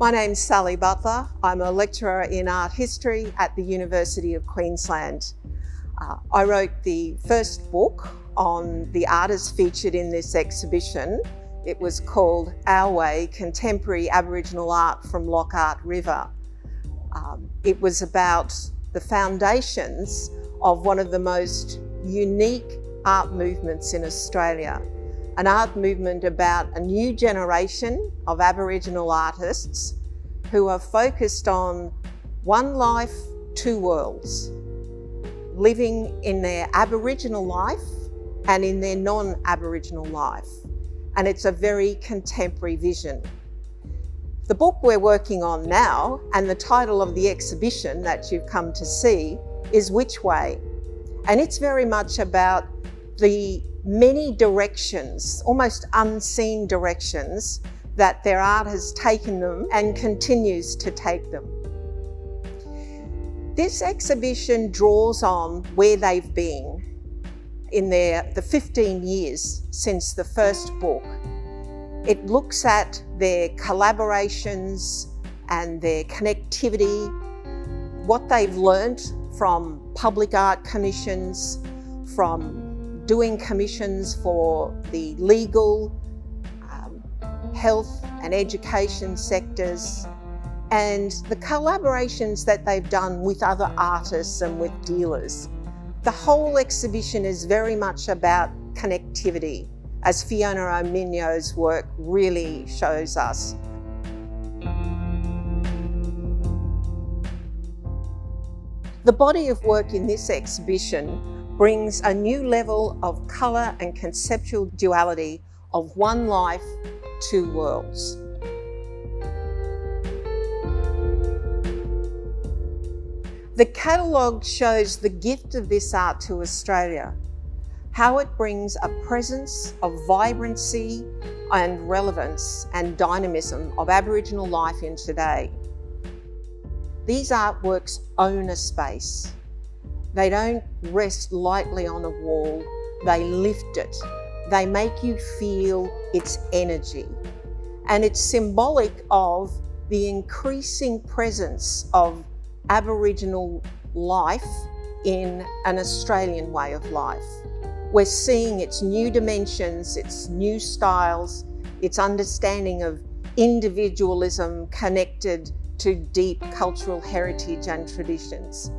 My name's Sally Butler. I'm a lecturer in art history at the University of Queensland. Uh, I wrote the first book on the artists featured in this exhibition. It was called Our Way Contemporary Aboriginal Art from Lockhart River. Um, it was about the foundations of one of the most unique art movements in Australia an art movement about a new generation of Aboriginal artists who are focused on one life, two worlds, living in their Aboriginal life and in their non-Aboriginal life. And it's a very contemporary vision. The book we're working on now and the title of the exhibition that you've come to see is Which Way? And it's very much about the many directions, almost unseen directions, that their art has taken them and continues to take them. This exhibition draws on where they've been in their the 15 years since the first book. It looks at their collaborations and their connectivity, what they've learnt from public art commissions, from doing commissions for the legal, um, health and education sectors, and the collaborations that they've done with other artists and with dealers. The whole exhibition is very much about connectivity, as Fiona Omeenyo's work really shows us. The body of work in this exhibition brings a new level of colour and conceptual duality of one life, two worlds. The catalogue shows the gift of this art to Australia, how it brings a presence of vibrancy and relevance and dynamism of Aboriginal life in today. These artworks own a space. They don't rest lightly on a wall, they lift it. They make you feel its energy. And it's symbolic of the increasing presence of Aboriginal life in an Australian way of life. We're seeing its new dimensions, its new styles, its understanding of individualism connected to deep cultural heritage and traditions.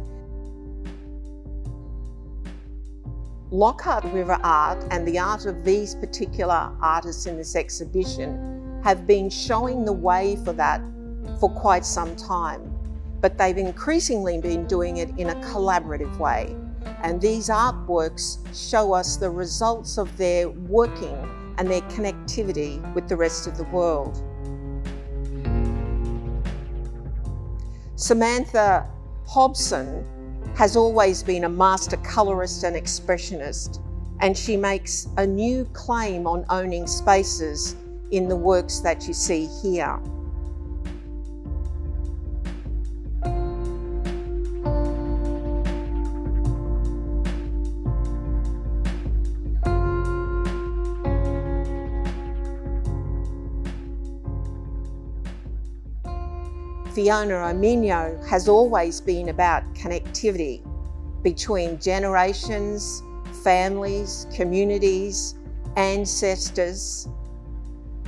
Lockhart River art and the art of these particular artists in this exhibition have been showing the way for that for quite some time, but they've increasingly been doing it in a collaborative way. And these artworks show us the results of their working and their connectivity with the rest of the world. Samantha Hobson has always been a master colorist and expressionist, and she makes a new claim on owning spaces in the works that you see here. Fiona Omeenyo has always been about connectivity between generations, families, communities, ancestors.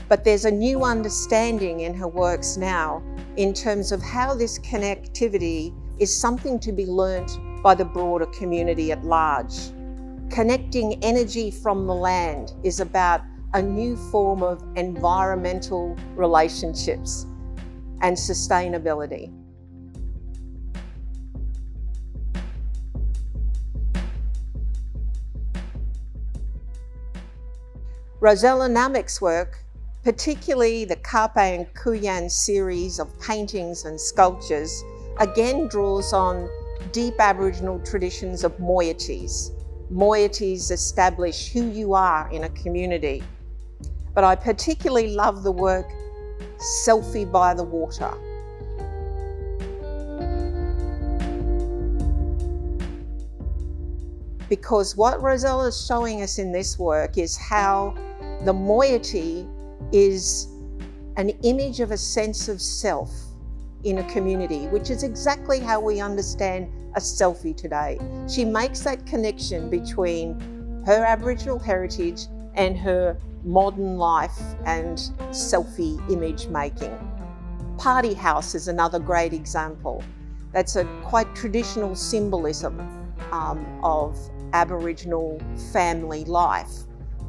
But there's a new understanding in her works now in terms of how this connectivity is something to be learnt by the broader community at large. Connecting energy from the land is about a new form of environmental relationships and sustainability. Rosella Namok's work, particularly the Kape and Kuyan series of paintings and sculptures, again draws on deep Aboriginal traditions of moieties. Moieties establish who you are in a community. But I particularly love the work selfie by the water. Because what Rosella is showing us in this work is how the moiety is an image of a sense of self in a community, which is exactly how we understand a selfie today. She makes that connection between her Aboriginal heritage and her modern life and selfie image making. Party house is another great example. That's a quite traditional symbolism um, of Aboriginal family life,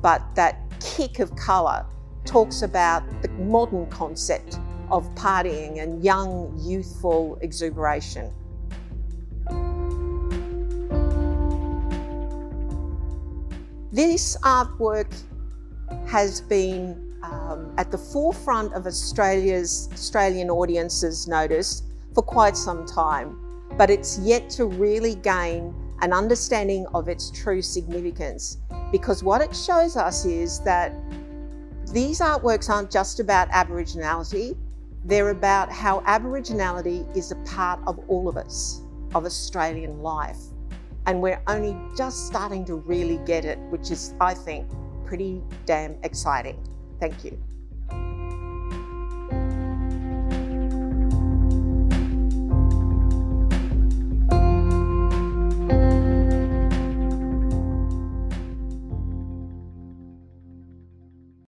but that kick of colour talks about the modern concept of partying and young, youthful exuberation. This artwork has been um, at the forefront of Australia's Australian audiences' notice for quite some time, but it's yet to really gain an understanding of its true significance because what it shows us is that these artworks aren't just about Aboriginality, they're about how Aboriginality is a part of all of us, of Australian life. And we're only just starting to really get it, which is, I think, pretty damn exciting. Thank you.